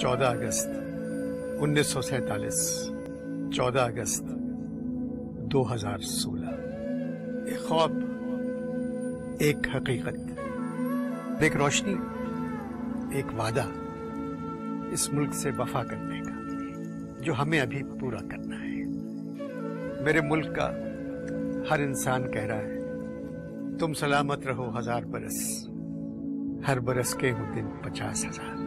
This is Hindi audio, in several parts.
चौदह अगस्त उन्नीस सौ सैतालीस। चौदह अगस्त दो हज़ार सोलह। एक ख्वाब, एक हकीकत, एक रोशनी, एक वादा इस मुल्क से वफा करने का, जो हमें अभी पूरा करना है। मेरे मुल्क का हर इंसान कह रहा है, तुम सलामत रहो हज़ार बरस, हर बरस के हो दिन पचास हज़ार।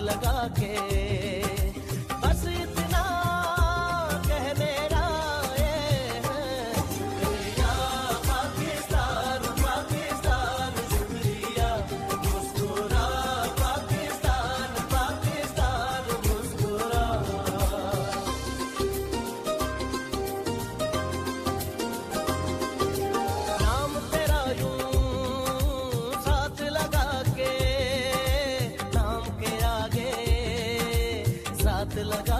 लगा के लगा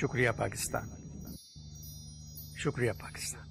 शुक्रिया पाकिस्तान। शुक्रिया पाकिस्तान।